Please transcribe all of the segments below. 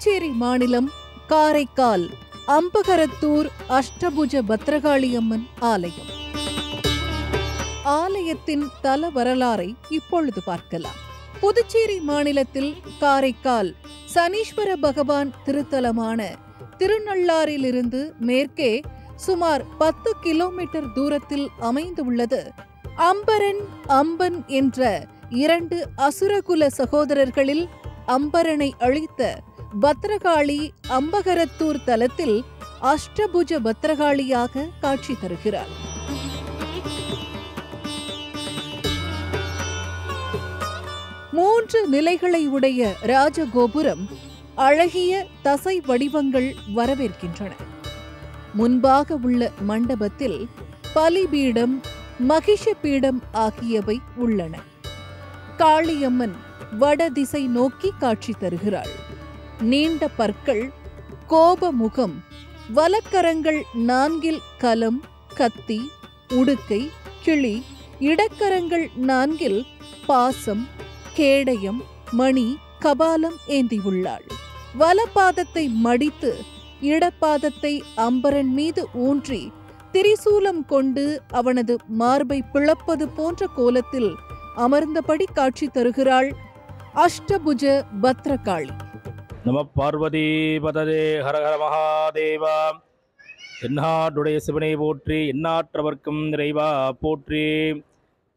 புதுச்சேரி மாநிலம் காரைக்கால் அம்பகரத்தூர் அஷ்டபுஜ பத்ரகாளியம்மன் ஆலயம். ஆலயத்தின் தல வரலாறை இப்பொழுது பார்க்கலாம். புதுச்சேரி மாநிலத்தில் காரைக்கால் சனீஸ்வர பகவான் திருத்தலமான திருநள்ளாறிலிருந்து மேற்கே சுமார் பத்து கிலோமீட்டர் தூரத்தில் அமைந்துள்ளது. அம்பரன் அம்பன் என்ற இரண்டு அசுரகுல சகோதரர்களில் அம்பரனை அழித்த பத்ரகாளி அம்பகரத்தூர் தலத்தில் அஷ்டபுஜ பத்ரகாளியாக காட்சி தருகிறார். மூன்று நிலைகளை உடைய ராஜகோபுரம் அழகிய தசை வடிவங்கள் வரவேற்கின்றன. முன்பாக உள்ள மண்டபத்தில் பலிபீடம் மகிஷ பீடம் ஆகியவை உள்ளன. காளியம்மன் வடதிசை நோக்கி காட்சி தருகிறாள். நீண்ட பற்கள் கோப முகம் வலக்கரங்கள் நான்கில் கலம் கத்தி உடுக்கை கிளி இடக்கரங்கள் நான்கில் பாசம் கேடயம் மணி கபாலம் ஏந்தியுள்ளாள். வலபாதத்தை மடித்து இடப்பாதத்தை அம்பரன் மீது ஊன்றி திரிசூலம் கொண்டு அவனது மார்பை பிளப்பது போன்ற கோலத்தில் அமர்ந்தபடி காட்சி தருகிறாள் அஷ்டபுஜ பத்ரகாளி. நம பார்வதி பததே ஹரஹர மகாதேவா. என்னாடுடைய சிவனை போற்றி எந்நாற்றவர்க்கும் நிறைவா போற்றி.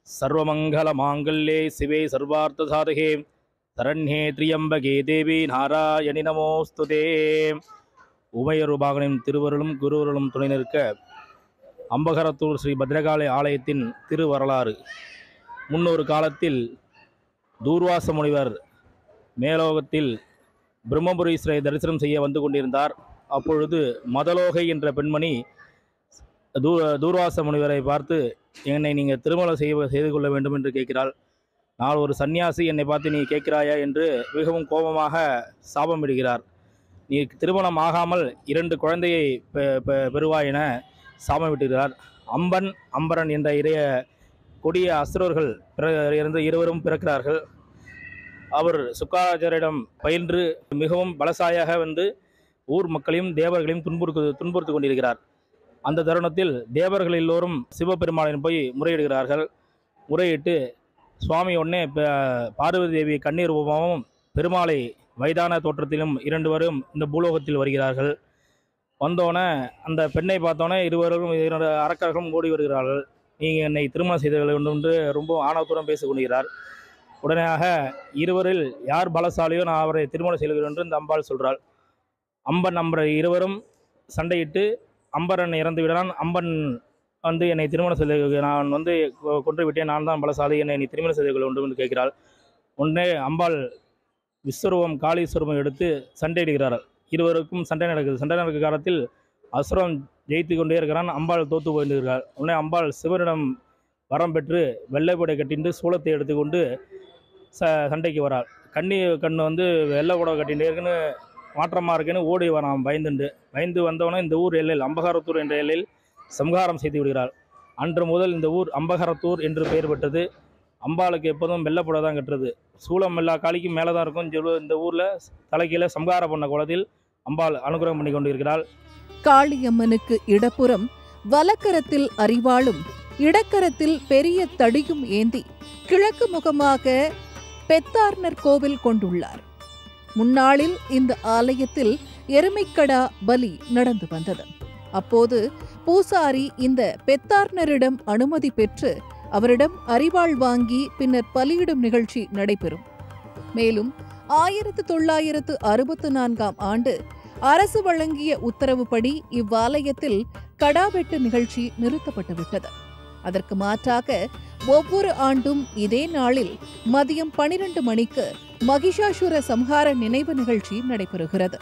சர்வமங்கல மாங்கல்யே சிவே சர்வார்த்த சாதகே. சரண்யே திரியம்பகே தேவி நாராயணி நமோஸ்துதே. உமையருபாகனின் திருவருளும் குருவருளும் துணை நிற்க அம்பகரத்தூர் ஸ்ரீ பத்ரகாளி ஆலயத்தின் திருவரலாறு. முன்னொரு காலத்தில் தூர்வாச முனிவர் மேலோகத்தில் பிரம்மபுரீஸ்வரை தரிசனம் செய்ய வந்து கொண்டிருந்தார். அப்பொழுது மதலோகை என்ற பெண்மணி தூ தூர்வாச முனிவரை பார்த்து என்னை நீங்கள் திருமணம் செய்ய செய்து கொள்ள வேண்டும் என்று கேட்கிறாள். நான் ஒரு சன்னியாசி என்னை பார்த்து நீ கேட்கிறாயா? என்று மிகவும் கோபமாக சாபமிடுகிறார். நீ திருமணம் ஆகாமல் இரண்டு குழந்தையை பெ- பெ- பெறுவாய் என சாபமிட்டுகிறார். அம்பன் அம்பரன் என்ற இறைய கொடிய அசுரர்கள் பிற- இருந்து இருவரும் பிறக்கிறார்கள். அவர் சுக்காச்சாரியிடம் பயின்று மிகவும் பலசாயாக வந்து ஊர் மக்களையும் தேவர்களையும் துன்புறுத்து துன்புறுத்தி கொண்டிருக்கிறார். அந்த தருணத்தில் தேவர்கள் எல்லோரும் சிவபெருமானிடம் போய் முறையிடுகிறார்கள். முறையிட்டு சுவாமி உடனே பார்வதி தேவி கண்ணீர் ரூபமாகவும் பெருமாளை வயதான தோற்றத்திலும் இரண்டு பேரும் இந்த பூலோகத்தில் வருகிறார்கள். வந்தோடனே அந்த பெண்ணை பார்த்தோன்னே இருவரும் இரண்டு அரக்கர்களும் ஓடி வருகிறார்கள். நீங்கள் என்னை திருமணம் செய்து வேண்டும் என்று ரொம்ப ஆணவத்துடன் பேசிக்கொண்டுகிறார் உடனேயாக இருவரில் யார் பலசாலியோ நான் அவரை திருமணம் செய்கிறேன் என்று இந்த அம்பாள் சொல்கிறாள் அம்பன் அம்பரை இருவரும் சண்டையிட்டு அம்பரன் இறந்து விடான் அம்பன் வந்து என்னை திருமணம் செய்து நான் வந்து கொன்று விட்டேன். நான் தான் பலசாலி என்னை நீ திருமணம் செய்து கொள்ள வேண்டும் என்று கேட்கிறாள். உடனே அம்பாள் விஸ்வரூபம் காளீஸ்வரூபம் எடுத்து சண்டையிடுகிறார்கள். இருவருக்கும் சண்டை நடக்குது. சண்டை நடக்கும் காலத்தில் அசுரம் ஜெயித்து கொண்டே இருக்கிறான். அம்பாள் தோத்து போயிருக்கிறாள். உடனே அம்பாள் சிவனிடம் வரம் பெற்று வெள்ளைப்படை கட்டிண்டு சூளத்தை எடுத்துக்கொண்டு ச சண்டைக்கு வராள். கண்ணி கண்ணு வந்து வெள்ளை புடவை கட்டிகிட்டே இருக்குன்னு மாற்றமாக இருக்குன்னு ஓடி வரான் பயந்துண்டு. பயந்து வந்தவனே இந்த ஊர் எல்லையில் அம்பகாரத்தூர் என்ற எல்லையில் சம்ஹாரம் செய்து விடுகிறாள். அன்று முதல் இந்த ஊர் அம்பகாரத்தூர் என்று பெயர் பெற்றது. அம்பாளுக்கு எப்போதும் வெள்ளப்புட தான் கட்டுறது. சூளம் எல்லா காளிக்கும் மேலே தான் இருக்கும் சொல்லு- இந்த ஊரில் தலைக்கீழ சம்ஹாரம் பண்ண குளத்தில் அம்பாள் அனுகிரகம் பண்ணி கொண்டிருக்கிறாள். காளியம்மனுக்கு இடப்புறம் வலக்கரத்தில் அறிவாளும் இடக்கரத்தில் பெரிய தடியும் ஏந்தி கிழக்கு முகமாக பெத்தார்னர் கோவில் கொண்டுள்ளார். முன்னாளில் இந்த ஆலயத்தில் எருமைக்கடா பலி நடந்து வந்தது. அப்போது பூசாரி இந்த பெத்தார்னரிடம் அனுமதி பெற்று அவரிடம் அறிவாள் வாங்கி பின்னர் பலியிடும் நிகழ்ச்சி நடைபெறும். மேலும் ஆயிரத்து தொள்ளாயிரத்து அறுபத்து நான்காம் ஆண்டு அரசு வழங்கிய உத்தரவுப்படி இவ்வாலயத்தில் கடாவெட்டு நிகழ்ச்சி நிறுத்தப்பட்டுவிட்டது. அதற்கு மாற்றாக ஒவ்வொரு ஆண்டும் இதே நாளில் மதியம் பனிரெண்டு மணிக்கு மகிஷாசுர சம்ஹார நினைவு நிகழ்ச்சி நடைபெறுகிறது.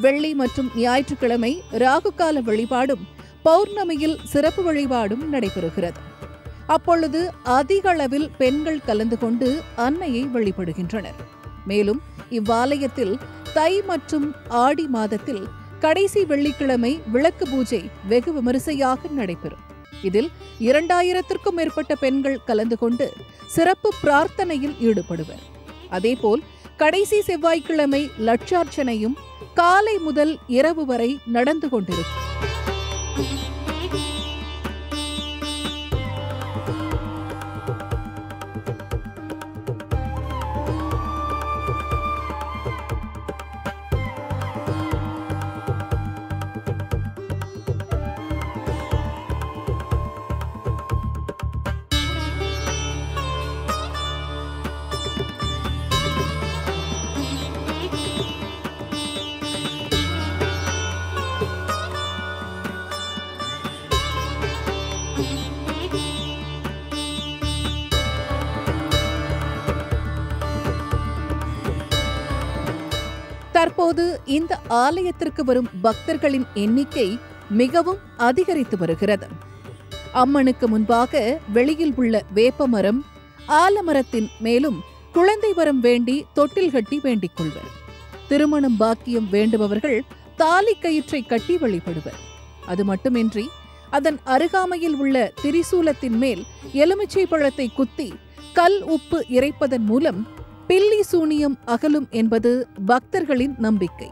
வெள்ளி மற்றும் ஞாயிற்றுக்கிழமை ராகுகால வழிபாடும் பௌர்ணமியில் சிறப்பு வழிபாடும் நடைபெறுகிறது. அப்பொழுது அதிக அளவில் பெண்கள் கலந்து கொண்டு அன்னையை வழிபடுகின்றனர். மேலும் இவ்வாலயத்தில் தை மற்றும் ஆடி மாதத்தில் கடைசி வெள்ளிக்கிழமை விளக்கு பூஜை வெகு விமரிசையாக நடைபெறும். இதில் இரண்டாயிரத்திற்கும் மேற்பட்ட பெண்கள் கலந்து கொண்டு சிறப்பு பிரார்த்தனையில் ஈடுபடுவர். அதேபோல் கடைசி செவ்வாய்க்கிழமை லட்சார்ச்சனையும் காலை முதல் இரவு வரை நடந்து கொண்டிருக்கும். தற்போது இந்த ஆலயத்திற்கு வரும் பக்தர்களின் எண்ணிக்கை மிகவும் அதிகரித்து வருகிறது. அம்மனுக்கு முன்பாக வெளியில் உள்ள வேப்பமரம் ஆலமரத்தின் மேலும் குழந்தை வரம் வேண்டி தொட்டில் கட்டி வேண்டிக் கொள்வர். திருமணம் பாக்கியம் வேண்டுபவர்கள் தாலி கயிற்றை கட்டி வழிபடுவர். அது மட்டுமின்றி அதன் அருகாமையில் உள்ள திரிசூலத்தின் மேல் எலுமிச்சை பழத்தை குத்தி கல் உப்பு இறைப்பதன் மூலம் பில்லி சூனியம் அகலும் என்பது பக்தர்களின் நம்பிக்கை.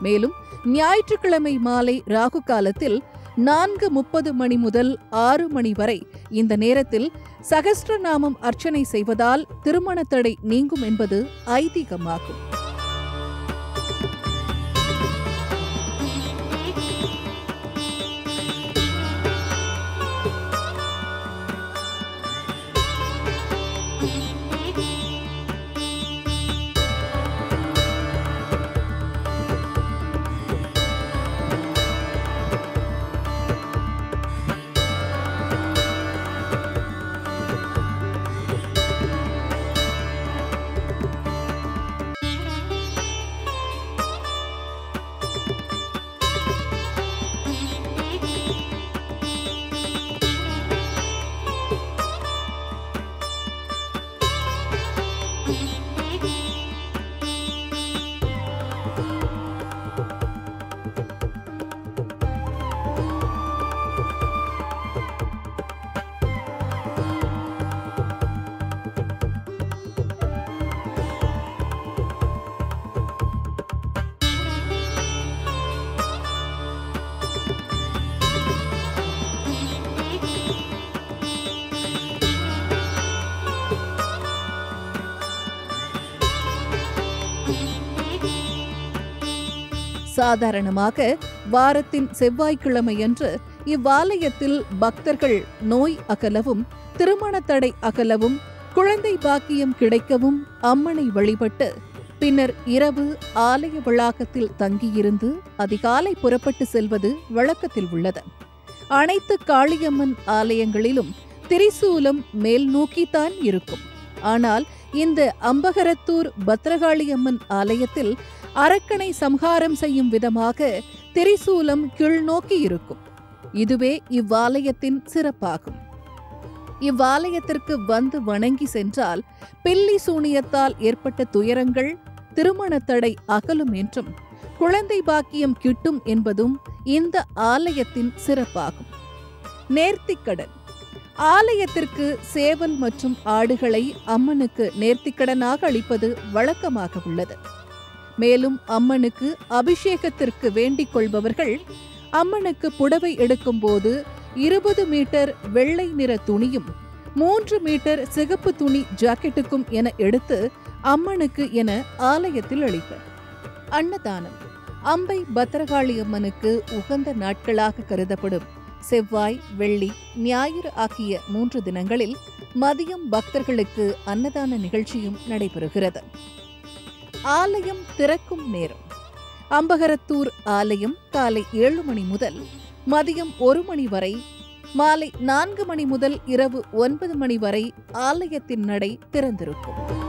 மேலும் ஞாயிற்றுக்கிழமை மாலை ராகு காலத்தில் நான்கு முப்பது மணி முதல் ஆறு மணி வரை இந்த நேரத்தில் சகஸ்ரநாமம் அர்ச்சனை செய்வதால் திருமண தடை நீங்கும் என்பது ஐதீகமாகும். சாதாரணமாக வாரத்தின் செவ்வாய்க்கிழமையன்று இவ்வாலயத்தில் பக்தர்கள் நோய் அகலவும் திருமண தடை அகலவும் குழந்தை பாக்கியம் கிடைக்கவும் அம்மனை வழிபட்டு பின்னர் இரவு ஆலய வளாகத்தில் தங்கியிருந்து அதிகாலை புறப்பட்டு செல்வது வழக்கத்தில் உள்ளது. அனைத்து காளியம்மன் ஆலயங்களிலும் திரிசூலம் மேல் நோக்கித்தான் இருக்கும். ஆனால் இந்த அம்பகரத்தூர் பத்ரகாளியம்மன் ஆலயத்தில் அரக்கனை சம்ஹாரம் செய்யும் விதமாக திரிசூலம் கீழ்நோக்கி இருக்கும். இதுவே இவ்வாலயத்தின் சிறப்பாகும். இவ்வாலயத்திற்கு வந்து வணங்கி சென்றால் பில்லி சூனியத்தால் ஏற்பட்ட துயரங்கள் திருமண தடை அகலும் என்றும் குழந்தை பாக்கியம் கிட்டும் என்பதும் இந்த ஆலயத்தின் சிறப்பாகும். நேர்த்திக்கடன். ஆலயத்திற்கு சேவல் மற்றும் ஆடுகளை அம்மனுக்கு நேர்த்திக்கடனாக அளிப்பது வழக்கமாக உள்ளது. மேலும் அம்மனுக்கு அபிஷேகத்திற்கு வேண்டிக் கொள்பவர்கள் அம்மனுக்கு புடவை எடுக்கும்போது இருபது மீட்டர் வெள்ளை நிற துணியும் மூன்று மீட்டர் சிகப்பு துணி ஜாக்கெட்டுக்கும் என எடுத்து அம்மனுக்கு என ஆலயத்தில் அளிப்பர். அன்னதானம். அம்பை பத்திரகாளி அம்மனுக்கு உகந்த நாட்களாக கருதப்படும் செவ்வாய் வெள்ளி ஞாயிறு ஆகிய மூன்று தினங்களில் மதியம் பக்தர்களுக்கு அன்னதான நிகழ்ச்சியும் நடைபெறுகிறது. ஆலயம் திறக்கும் நேரம். அம்பகரத்தூர் ஆலயம் காலை ஏழு மணி முதல் மதியம் ஒரு மணி வரை மாலை நான்கு மணி முதல் இரவு ஒன்பது மணி வரை ஆலயத்தின் நடை திறந்திருக்கும்.